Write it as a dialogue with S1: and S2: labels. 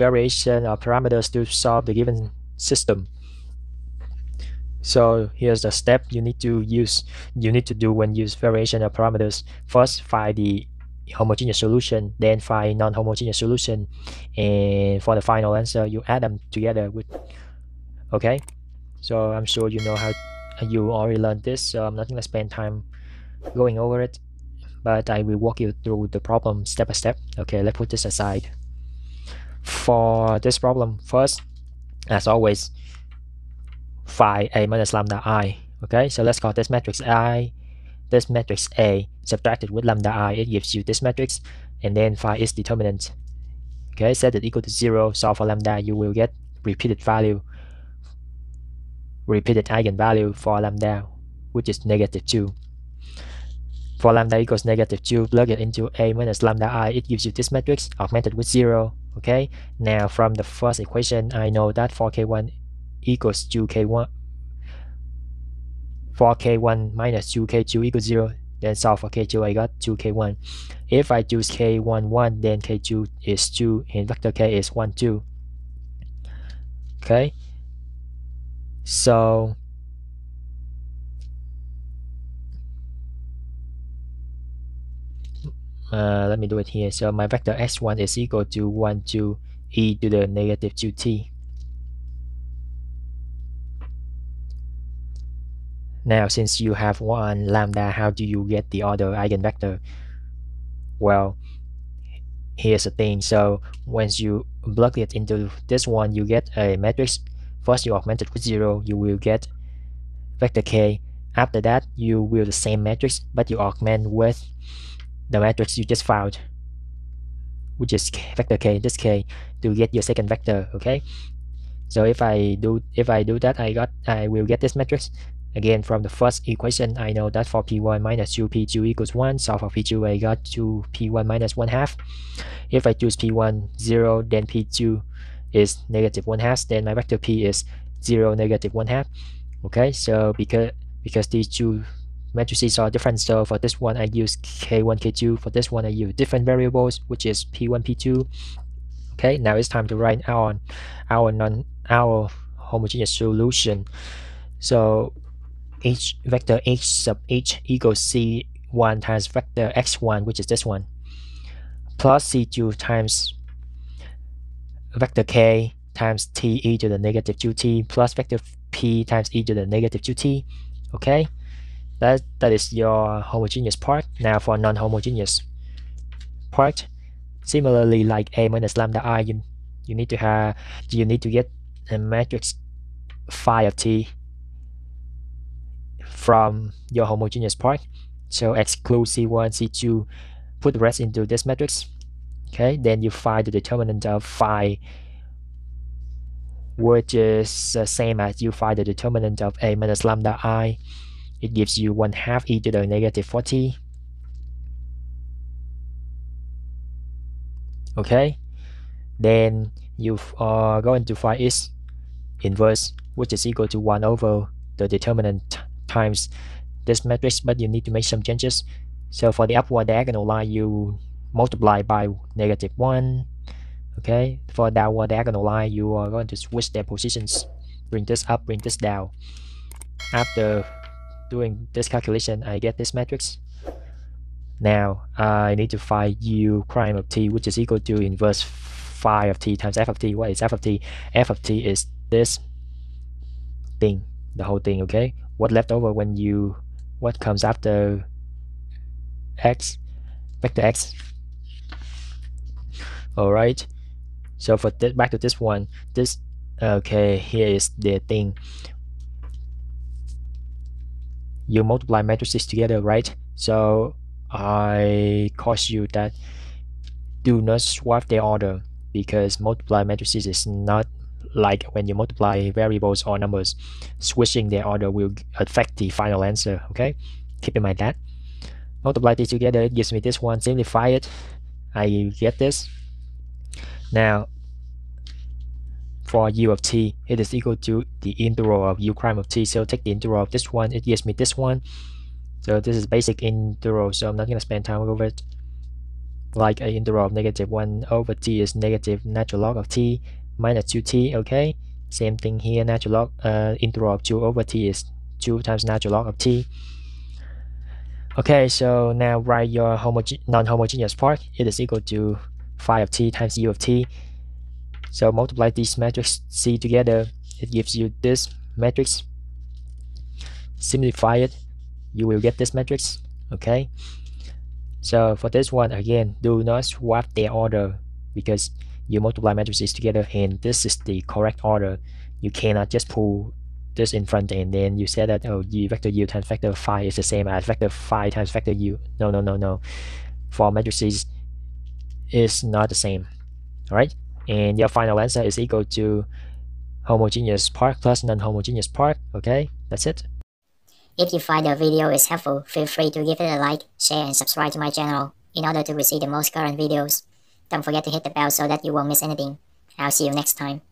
S1: variation of parameters to solve the given system. So here's the step you need to use, you need to do when use variation of parameters. First, find the homogeneous solution, then find non-homogeneous solution, and for the final answer, you add them together with, okay? So I'm sure you know how, you already learned this, so I'm not gonna spend time going over it, but I will walk you through the problem step by step. Okay, let's put this aside. For this problem, first, as always, phi a minus lambda i. Okay, so let's call this matrix i, this matrix a, subtracted with lambda i, it gives you this matrix, and then phi is determinant. Okay, set it equal to 0, solve for lambda, you will get repeated value, repeated eigenvalue for lambda, which is negative 2. For lambda equals negative 2, plug it into a minus lambda i, it gives you this matrix, augmented with 0. Okay, now from the first equation, I know that 4k1 equals 2k1 4k1 minus 2k2 equals 0 then solve for k2 I got 2k1 if I choose k1 1 then k2 is 2 and vector k is 1 2 okay? So uh, let me do it here so my vector x1 is equal to 1 2 e to the negative 2t Now, since you have one lambda, how do you get the other eigenvector? Well, here's the thing. So once you plug it into this one, you get a matrix. First, you augment it with 0, you will get vector k. After that, you will the same matrix, but you augment with the matrix you just found, which is vector k, this k, to get your second vector, okay? So if I do if I do that, I got I will get this matrix Again, from the first equation, I know that for p1 minus 2p2 equals 1, so for p2 I got 2p1 minus 1 half. If I choose p1 0, then p2 is negative 1 half, then my vector p is 0, negative 1 half. Okay, so because because these two matrices are different, so for this one I use k1, k2, for this one I use different variables, which is p1, p2. Okay, now it's time to write our our non our homogeneous solution. So h vector h sub h equals c1 times vector x1 which is this one plus c2 times vector k times t e to the negative 2t plus vector p times e to the negative 2t okay that that is your homogeneous part now for non-homogeneous part similarly like a minus lambda i you, you need to have you need to get a matrix phi of t from your homogeneous part. So exclude C1, C2, put the rest into this matrix. Okay, then you find the determinant of phi, which is the same as you find the determinant of A minus lambda I. It gives you 1 half e to the negative 40. Okay, then you are uh, going to find its inverse, which is equal to 1 over the determinant times this matrix but you need to make some changes. So for the upward diagonal line you multiply by negative 1 okay. For the downward diagonal line you are going to switch their positions. Bring this up bring this down. After doing this calculation I get this matrix. Now I need to find u prime of t which is equal to inverse phi of t times f of t. What is f of t? F of t is this thing the whole thing okay? What left over when you what comes after x? Vector x. All right so for this back to this one this okay here is the thing you multiply matrices together right so I caution you that do not swap their order because multiply matrices is not like when you multiply variables or numbers, switching their order will affect the final answer, okay? Keep in mind that. Multiply these together, it gives me this one, simplify it, I get this. Now, for u of t, it is equal to the integral of u prime of t, so take the integral of this one, it gives me this one. So this is basic integral, so I'm not going to spend time over it. like an integral of negative 1 over t is negative natural log of t minus 2t, okay? Same thing here, natural log, uh, integral of 2 over t is 2 times natural log of t. Okay, so now write your non-homogeneous part. It is equal to phi of t times u of t. So multiply these matrix C together. It gives you this matrix. Simplify it. You will get this matrix. Okay. So for this one, again, do not swap their order because you multiply matrices together and this is the correct order. You cannot just pull this in front and then you say that, oh, u vector u times vector phi is the same as vector phi times vector u. No, no, no, no. For matrices, is not the same. Alright? And your final answer is equal to homogeneous part plus non-homogeneous part. Okay? That's it.
S2: If you find the video is helpful, feel free to give it a like, share, and subscribe to my channel in order to receive the most current videos. Don't forget to hit the bell so that you won't miss anything. I'll see you next time.